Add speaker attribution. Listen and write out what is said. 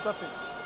Speaker 1: quinta-feira.